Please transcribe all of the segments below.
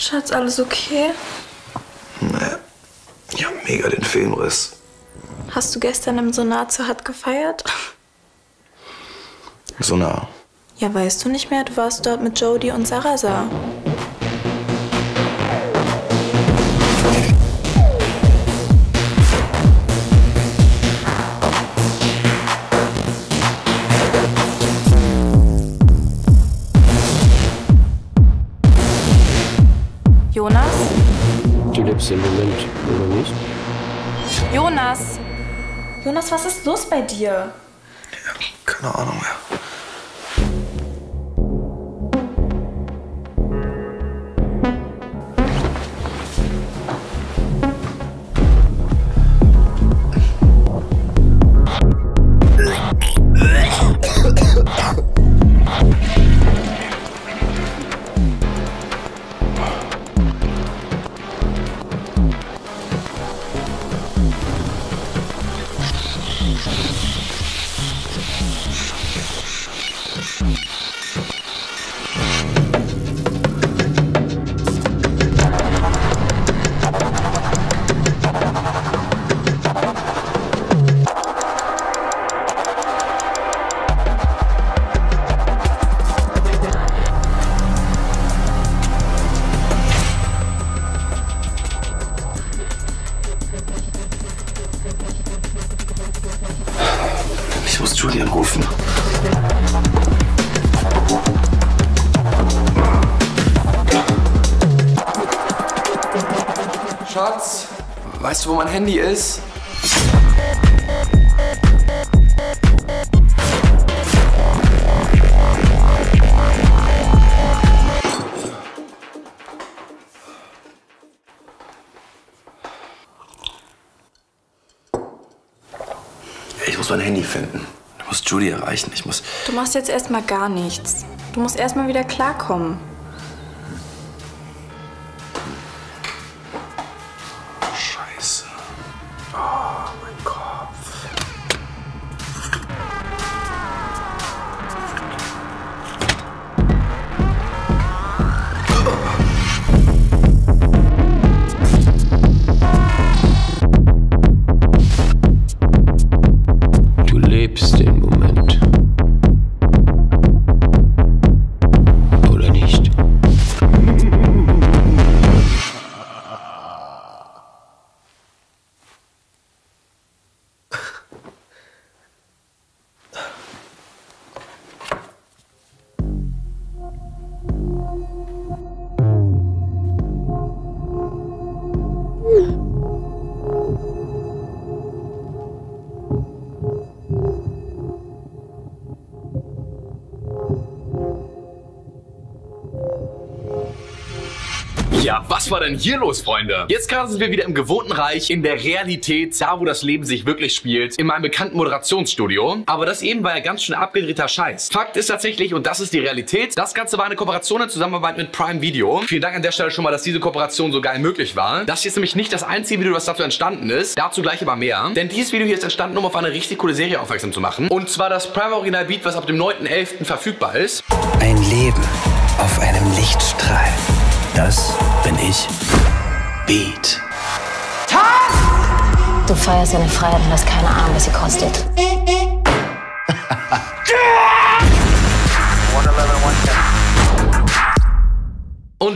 Schatz, alles okay? Nee. Ich hab mega den Filmriss. Hast du gestern im Sonar zu hart gefeiert? Sonar. Ja, weißt du nicht mehr? Du warst dort mit Jodie und Sarasa. Jonas? Du lebst im Moment, oder nicht? Jonas! Jonas, was ist los bei dir? Keine Ahnung mehr. Julian rufen. Schatz, weißt du, wo mein Handy ist? Ich muss mein Handy finden. Muss Julie erreichen. Ich muss. Du machst jetzt erstmal gar nichts. Du musst erstmal wieder klarkommen. Ja, was war denn hier los, Freunde? Jetzt gerade sind wir wieder im gewohnten Reich, in der Realität, da wo das Leben sich wirklich spielt, in meinem bekannten Moderationsstudio. Aber das eben war ja ganz schön abgedrehter Scheiß. Fakt ist tatsächlich, und das ist die Realität, das Ganze war eine Kooperation in Zusammenarbeit mit Prime Video. Vielen Dank an der Stelle schon mal, dass diese Kooperation so geil möglich war. Das hier ist nämlich nicht das einzige Video, was dazu entstanden ist. Dazu gleich aber mehr. Denn dieses Video hier ist entstanden, um auf eine richtig coole Serie aufmerksam zu machen. Und zwar das Prime Original Beat, was ab dem 9.11. verfügbar ist. Ein Leben auf einem Lichtstrahl. Das bin ich. Beat. Du feierst deine Freiheit und hast keine Ahnung, was sie kostet.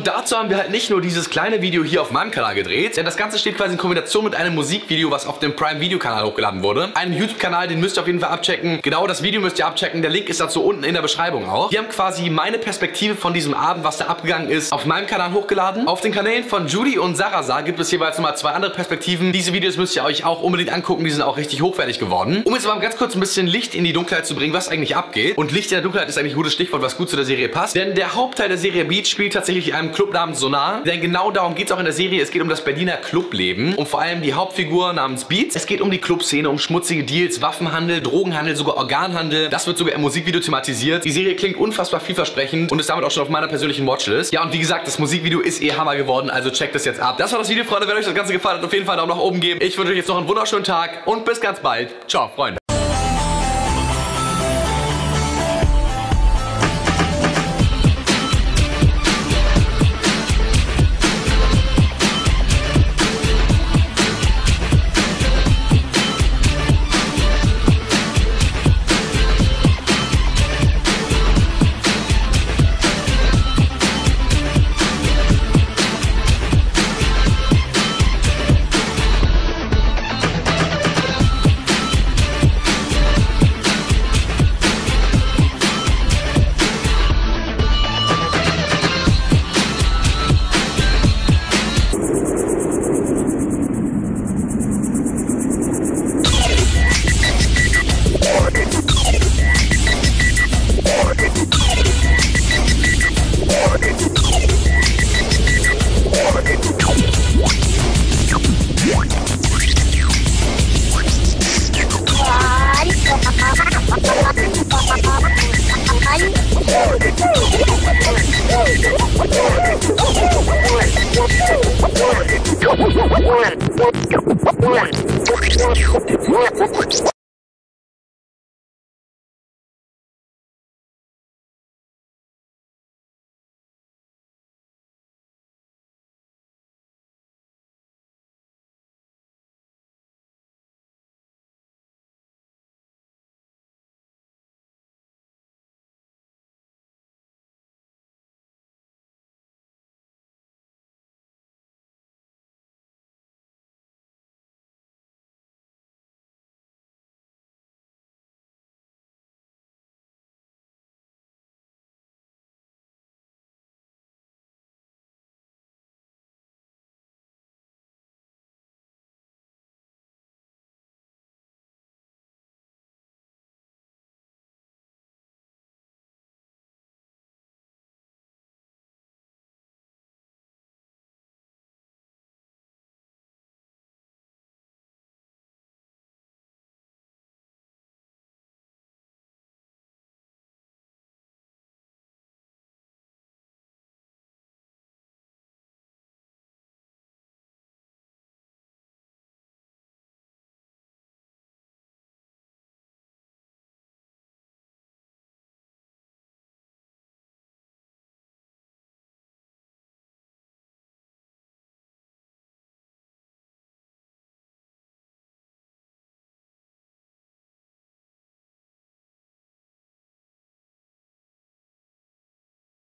Und dazu haben wir halt nicht nur dieses kleine Video hier auf meinem Kanal gedreht, denn das Ganze steht quasi in Kombination mit einem Musikvideo, was auf dem Prime Video Kanal hochgeladen wurde. Einem YouTube-Kanal, den müsst ihr auf jeden Fall abchecken. Genau das Video müsst ihr abchecken. Der Link ist dazu unten in der Beschreibung auch. Wir haben quasi meine Perspektive von diesem Abend, was da abgegangen ist, auf meinem Kanal hochgeladen. Auf den Kanälen von Judy und Sarasa gibt es jeweils nochmal zwei andere Perspektiven. Diese Videos müsst ihr euch auch unbedingt angucken. Die sind auch richtig hochwertig geworden. Um jetzt mal ganz kurz ein bisschen Licht in die Dunkelheit zu bringen, was eigentlich abgeht. Und Licht in der Dunkelheit ist eigentlich ein gutes Stichwort, was gut zu der Serie passt. Denn der Hauptteil der Serie Beat spielt tatsächlich in einem Club namens Sonar. Denn genau darum geht es auch in der Serie. Es geht um das Berliner Clubleben. Und vor allem die Hauptfigur namens Beats. Es geht um die Clubszene, um schmutzige Deals, Waffenhandel, Drogenhandel, sogar Organhandel. Das wird sogar im Musikvideo thematisiert. Die Serie klingt unfassbar vielversprechend und ist damit auch schon auf meiner persönlichen Watchlist. Ja, und wie gesagt, das Musikvideo ist eh Hammer geworden, also checkt das jetzt ab. Das war das Video, Freunde. Wenn euch das Ganze gefallen hat, auf jeden Fall Daumen nach oben geben. Ich wünsche euch jetzt noch einen wunderschönen Tag und bis ganz bald. Ciao, Freunde. わっかっこいいわ。